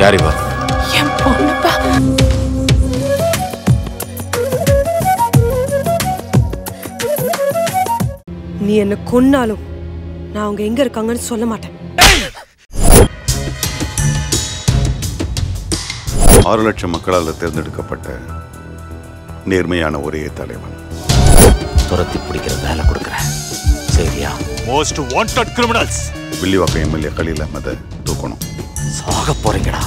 யார் இவ? என் பொண்ணுப்பா. நீ என்ன கொன்னாலும் நான் அவங்க எங்க இருக்காங்கன்னு சொல்ல மாட்டேன். ஆறு லட்சம் மக்களால் தேர்ந்தெடுக்கப்பட்ட நேர்மையான ஒரே தலைவன். துரத்தி பிடிக்கிற வேலை கொடுக்குறேன் சரியா? Most wanted criminals Villivakkam MLA Khalil அஹமதை தூக்கணும். சாக போறீங்கடா.